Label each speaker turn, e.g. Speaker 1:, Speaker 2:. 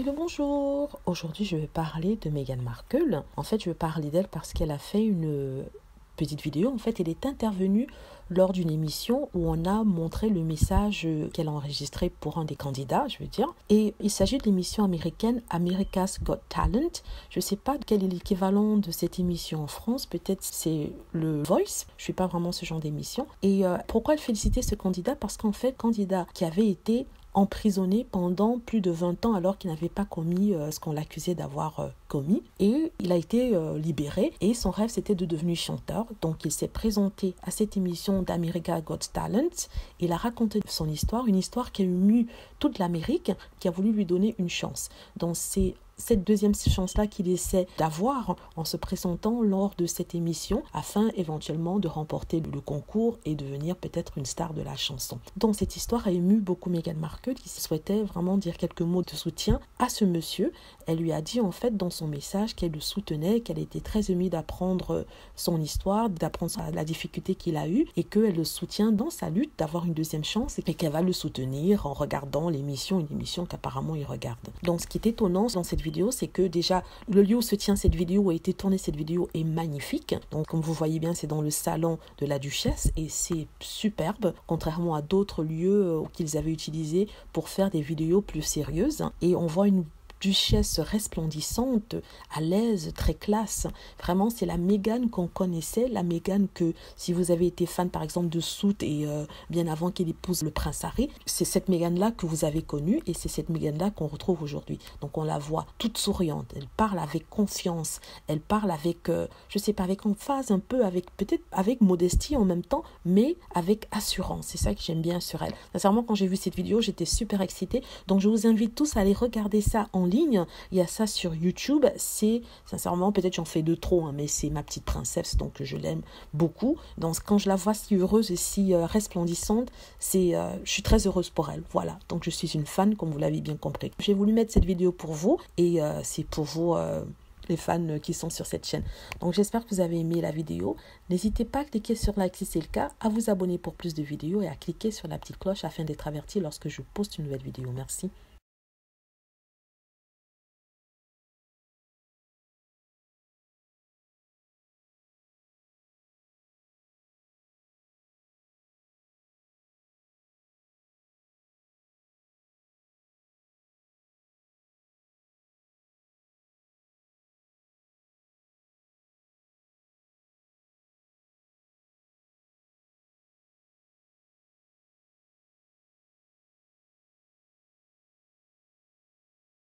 Speaker 1: Hello, bonjour. Aujourd'hui, je vais parler de Meghan Markle. En fait, je vais parler d'elle parce qu'elle a fait une petite vidéo. En fait, elle est intervenue lors d'une émission où on a montré le message qu'elle a enregistré pour un des candidats, je veux dire. Et il s'agit de l'émission américaine America's Got Talent. Je ne sais pas quel est l'équivalent de cette émission en France. Peut-être c'est le Voice. Je ne suis pas vraiment ce genre d'émission. Et euh, pourquoi elle félicitait ce candidat? Parce qu'en fait, candidat qui avait été emprisonné pendant plus de 20 ans alors qu'il n'avait pas commis euh, ce qu'on l'accusait d'avoir euh, commis. Et il a été euh, libéré et son rêve c'était de devenir chanteur. Donc il s'est présenté à cette émission d'America Got Talent. Il a raconté son histoire, une histoire qui a ému toute l'Amérique, qui a voulu lui donner une chance. Donc c'est cette deuxième chance-là qu'il essaie d'avoir en se présentant lors de cette émission afin éventuellement de remporter le concours et devenir peut-être une star de la chanson. Donc cette histoire a ému beaucoup Meghan Markle qui souhaitait vraiment dire quelques mots de soutien à ce monsieur. Elle lui a dit en fait dans son message qu'elle le soutenait, qu'elle était très émue d'apprendre son histoire, d'apprendre la difficulté qu'il a eue et qu'elle le soutient dans sa lutte d'avoir une deuxième chance et qu'elle va le soutenir en regardant l'émission, une émission qu'apparemment il regarde. Donc ce qui est étonnant dans cette c'est que déjà le lieu où se tient cette vidéo, où a été tournée cette vidéo, est magnifique. Donc comme vous voyez bien, c'est dans le salon de la duchesse et c'est superbe, contrairement à d'autres lieux euh, qu'ils avaient utilisés pour faire des vidéos plus sérieuses. Et on voit une duchesse resplendissante, à l'aise, très classe. Vraiment, c'est la Mégane qu'on connaissait, la Mégane que si vous avez été fan par exemple de Soot et euh, bien avant qu'il épouse le prince Harry, c'est cette Mégane-là que vous avez connue et c'est cette Mégane-là qu'on retrouve aujourd'hui. Donc on la voit toute souriante, elle parle avec confiance, elle parle avec, euh, je sais pas, avec emphase un peu, avec peut-être avec modestie en même temps, mais avec assurance. C'est ça que j'aime bien sur elle. Sincèrement, quand j'ai vu cette vidéo, j'étais super excitée. Donc je vous invite tous à aller regarder ça en ligne. Il y a ça sur YouTube. C'est, sincèrement, peut-être j'en fais de trop, hein, mais c'est ma petite princesse, donc je l'aime beaucoup. Donc quand je la vois si heureuse et si euh, resplendissante, euh, je suis très heureuse pour elle. Voilà. Donc je suis une fan, comme vous l'avez bien compris. J'ai voulu mettre cette vidéo pour vous et euh, c'est pour vous les fans qui sont sur cette chaîne. Donc j'espère que vous avez aimé la vidéo. N'hésitez pas à cliquer sur like si c'est le cas, à vous abonner pour plus de vidéos et à cliquer sur la petite cloche afin d'être averti lorsque je poste une nouvelle vidéo. Merci.